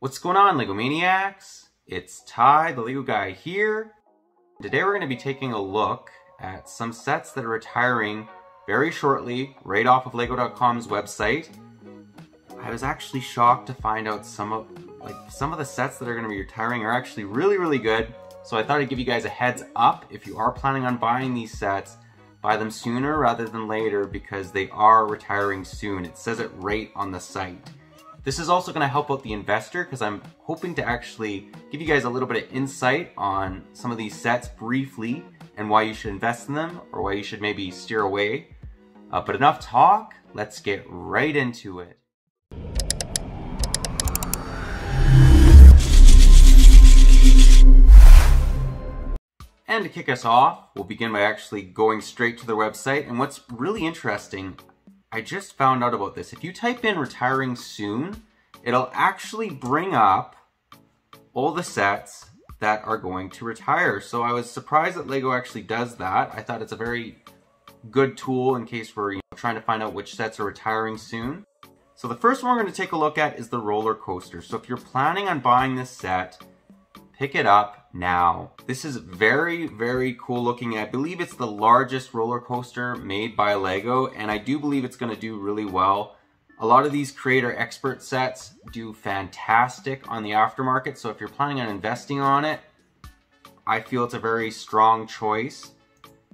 What's going on, LEGO Maniacs? It's Tie, the LEGO guy here. Today we're going to be taking a look at some sets that are retiring very shortly, right off of LEGO.com's website. I was actually shocked to find out some of like some of the sets that are going to be retiring are actually really, really good. So I thought I'd give you guys a heads up if you are planning on buying these sets, buy them sooner rather than later because they are retiring soon. It says it right on the site. This is also going to help out the investor because I'm hoping to actually give you guys a little bit of insight on some of these sets briefly and why you should invest in them or why you should maybe steer away. Uh, but enough talk, let's get right into it. And to kick us off, we'll begin by actually going straight to their website. And what's really interesting, I just found out about this. If you type in retiring soon, it'll actually bring up all the sets that are going to retire. So I was surprised that LEGO actually does that. I thought it's a very good tool in case we're you know, trying to find out which sets are retiring soon. So the first one we're going to take a look at is the roller coaster. So if you're planning on buying this set, pick it up now. This is very, very cool looking. I believe it's the largest roller coaster made by LEGO, and I do believe it's gonna do really well. A lot of these creator expert sets do fantastic on the aftermarket, so if you're planning on investing on it, I feel it's a very strong choice.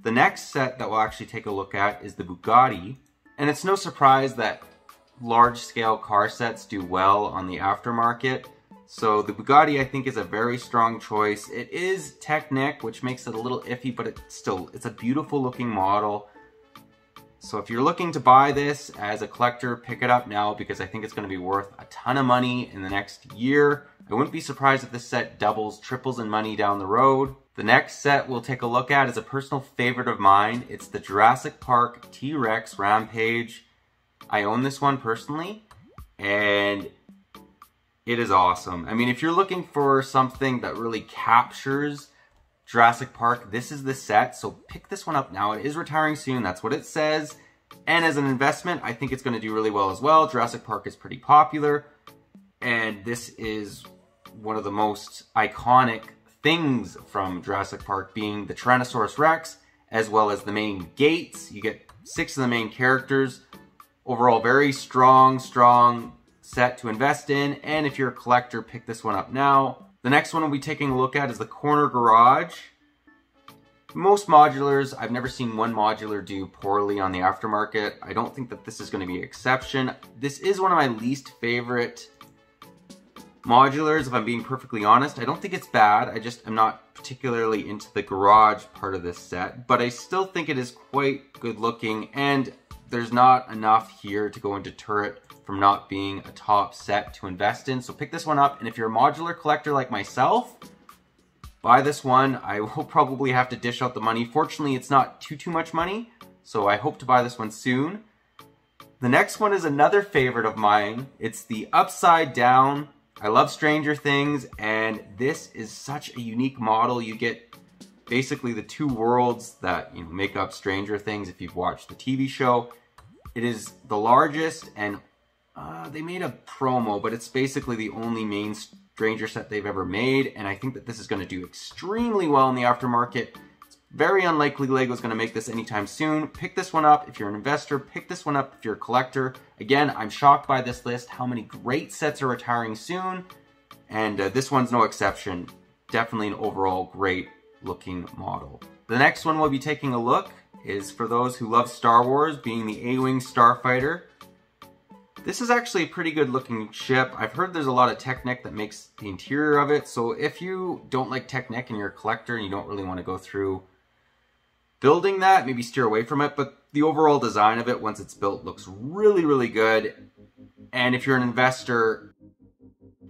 The next set that we'll actually take a look at is the Bugatti, and it's no surprise that large scale car sets do well on the aftermarket. So the Bugatti I think is a very strong choice. It is Technic, which makes it a little iffy, but it's still, it's a beautiful looking model. So if you're looking to buy this as a collector, pick it up now because I think it's gonna be worth a ton of money in the next year. I wouldn't be surprised if this set doubles, triples in money down the road. The next set we'll take a look at is a personal favorite of mine. It's the Jurassic Park T-Rex Rampage. I own this one personally, and it is awesome. I mean, if you're looking for something that really captures Jurassic Park, this is the set. So pick this one up now. It is retiring soon. That's what it says. And as an investment, I think it's going to do really well as well. Jurassic Park is pretty popular. And this is one of the most iconic things from Jurassic Park being the Tyrannosaurus Rex, as well as the main gates. You get six of the main characters. Overall, very strong, strong set to invest in. And if you're a collector, pick this one up now. The next one we'll be taking a look at is the corner garage. Most modulars, I've never seen one modular do poorly on the aftermarket. I don't think that this is going to be an exception. This is one of my least favorite modulars, if I'm being perfectly honest. I don't think it's bad. I just am not particularly into the garage part of this set, but I still think it is quite good looking and there's not enough here to go into turret from not being a top set to invest in. So pick this one up. And if you're a modular collector like myself, buy this one. I will probably have to dish out the money. Fortunately, it's not too, too much money. So I hope to buy this one soon. The next one is another favorite of mine. It's the Upside Down. I love Stranger Things, and this is such a unique model. You get basically the two worlds that you know, make up Stranger Things if you've watched the TV show. It is the largest and uh, they made a promo, but it's basically the only main Stranger set they've ever made, and I think that this is going to do extremely well in the aftermarket. It's very unlikely LEGO's going to make this anytime soon. Pick this one up if you're an investor. Pick this one up if you're a collector. Again, I'm shocked by this list, how many great sets are retiring soon, and uh, this one's no exception. Definitely an overall great looking model. The next one we'll be taking a look is for those who love Star Wars, being the A-Wing Starfighter. This is actually a pretty good looking ship. I've heard there's a lot of Technic that makes the interior of it, so if you don't like Technic and you're a collector and you don't really want to go through building that, maybe steer away from it, but the overall design of it once it's built looks really, really good. And if you're an investor,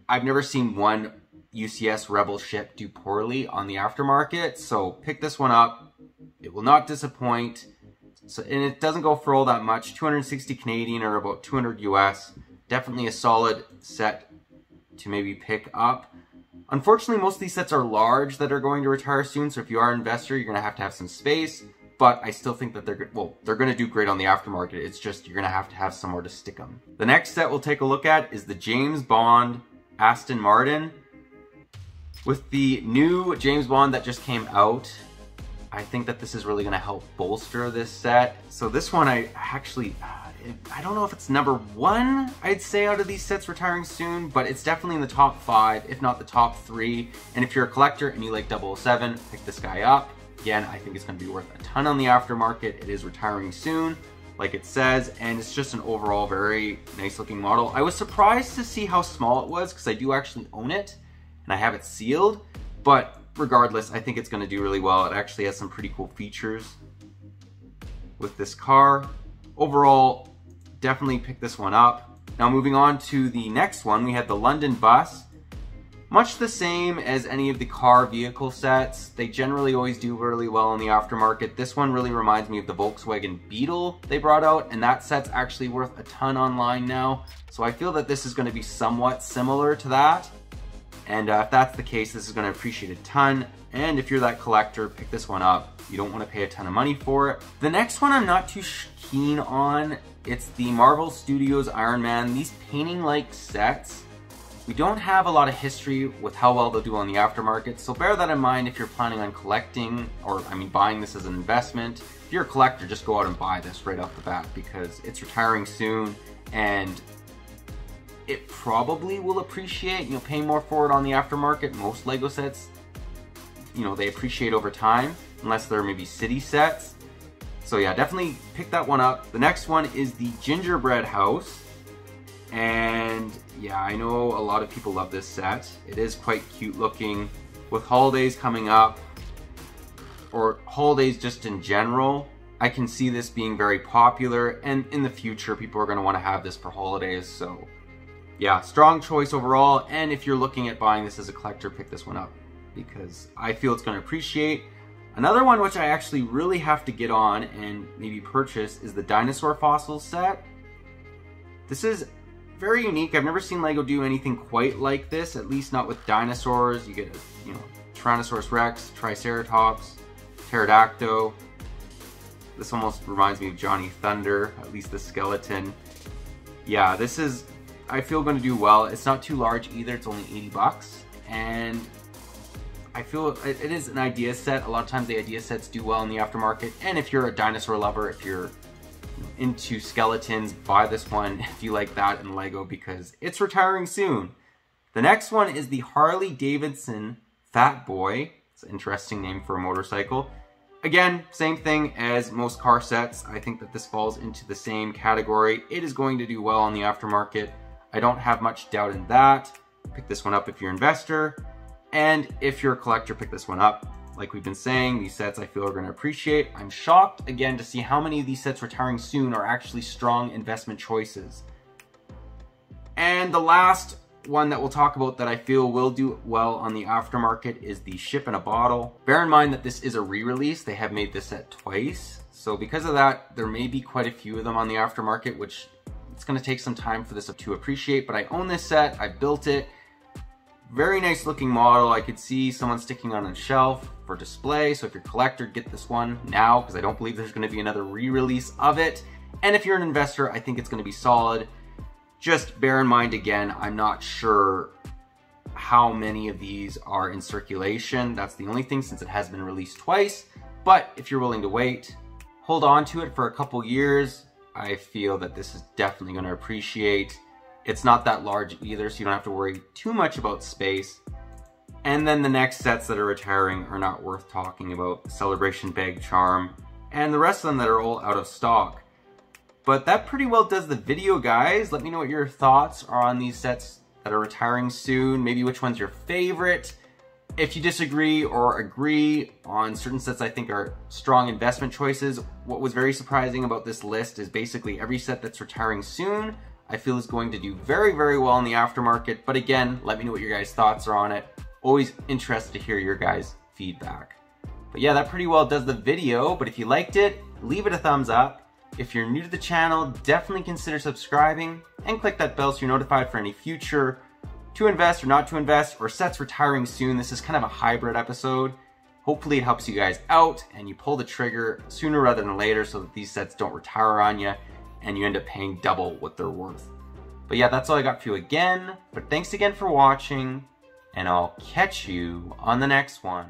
I've never seen one UCS Rebel ship do poorly on the aftermarket, so pick this one up. It will not disappoint. So, and it doesn't go for all that much, 260 Canadian or about 200 US. Definitely a solid set to maybe pick up. Unfortunately, most of these sets are large that are going to retire soon, so if you are an investor, you're going to have to have some space. But I still think that they're well, they're going to do great on the aftermarket. It's just you're going to have to have somewhere to stick them. The next set we'll take a look at is the James Bond Aston Martin. With the new James Bond that just came out, I think that this is really going to help bolster this set. So this one I actually, uh, I don't know if it's number one, I'd say, out of these sets retiring soon, but it's definitely in the top five, if not the top three. And if you're a collector and you like 007, pick this guy up. Again, I think it's going to be worth a ton on the aftermarket. It is retiring soon, like it says, and it's just an overall very nice looking model. I was surprised to see how small it was because I do actually own it and I have it sealed, but regardless, I think it's going to do really well. It actually has some pretty cool features with this car. Overall, definitely pick this one up. Now moving on to the next one, we have the London Bus. Much the same as any of the car vehicle sets, they generally always do really well in the aftermarket. This one really reminds me of the Volkswagen Beetle they brought out, and that set's actually worth a ton online now. So I feel that this is gonna be somewhat similar to that. And uh, if that's the case, this is gonna appreciate a ton. And if you're that collector, pick this one up. You don't wanna pay a ton of money for it. The next one I'm not too keen on. It's the Marvel Studios Iron Man. These painting-like sets, we don't have a lot of history with how well they'll do on the aftermarket, so bear that in mind if you're planning on collecting, or I mean buying this as an investment. If you're a collector, just go out and buy this right off the bat because it's retiring soon and it probably will appreciate, You'll pay more for it on the aftermarket. Most Lego sets, you know, they appreciate over time, unless they're maybe city sets. So yeah, definitely pick that one up. The next one is the Gingerbread House. And yeah, I know a lot of people love this set. It is quite cute looking. With holidays coming up, or holidays just in general, I can see this being very popular. And in the future, people are going to want to have this for holidays. So yeah, strong choice overall. And if you're looking at buying this as a collector, pick this one up because I feel it's going to appreciate. Another one which I actually really have to get on and maybe purchase is the dinosaur fossil set. This is very unique. I've never seen LEGO do anything quite like this, at least not with dinosaurs. You get, you know, Tyrannosaurus Rex, Triceratops, Pterodactyl. This almost reminds me of Johnny Thunder, at least the skeleton. Yeah, this is, I feel going to do well. It's not too large either. It's only 80 bucks. And I feel it is an idea set. A lot of times the idea sets do well in the aftermarket. And if you're a dinosaur lover, if you're into skeletons, buy this one if you like that in LEGO because it's retiring soon. The next one is the Harley Davidson Fat Boy. It's an interesting name for a motorcycle. Again, same thing as most car sets. I think that this falls into the same category. It is going to do well on the aftermarket. I don't have much doubt in that. Pick this one up if you're an investor. And if you're a collector, pick this one up. Like we've been saying, these sets I feel are gonna appreciate. I'm shocked, again, to see how many of these sets retiring soon are actually strong investment choices. And the last one that we'll talk about that I feel will do well on the aftermarket is the Ship in a Bottle. Bear in mind that this is a re-release. They have made this set twice. So because of that, there may be quite a few of them on the aftermarket, which it's gonna take some time for this to appreciate, but I own this set, I built it, very nice looking model. I could see someone sticking on a shelf for display. So if you're a collector, get this one now because I don't believe there's gonna be another re-release of it. And if you're an investor, I think it's gonna be solid. Just bear in mind again, I'm not sure how many of these are in circulation. That's the only thing since it has been released twice. But if you're willing to wait, hold on to it for a couple years. I feel that this is definitely gonna appreciate. It's not that large either, so you don't have to worry too much about space. And then the next sets that are retiring are not worth talking about. Celebration Bag Charm, and the rest of them that are all out of stock. But that pretty well does the video, guys. Let me know what your thoughts are on these sets that are retiring soon. Maybe which one's your favorite. If you disagree or agree on certain sets I think are strong investment choices, what was very surprising about this list is basically every set that's retiring soon I feel is going to do very, very well in the aftermarket. But again, let me know what your guys' thoughts are on it. Always interested to hear your guys' feedback. But yeah, that pretty well does the video. But if you liked it, leave it a thumbs up. If you're new to the channel, definitely consider subscribing and click that bell so you're notified for any future to invest or not to invest or sets retiring soon. This is kind of a hybrid episode. Hopefully it helps you guys out and you pull the trigger sooner rather than later so that these sets don't retire on you and you end up paying double what they're worth. But yeah, that's all I got for you again. But thanks again for watching, and I'll catch you on the next one.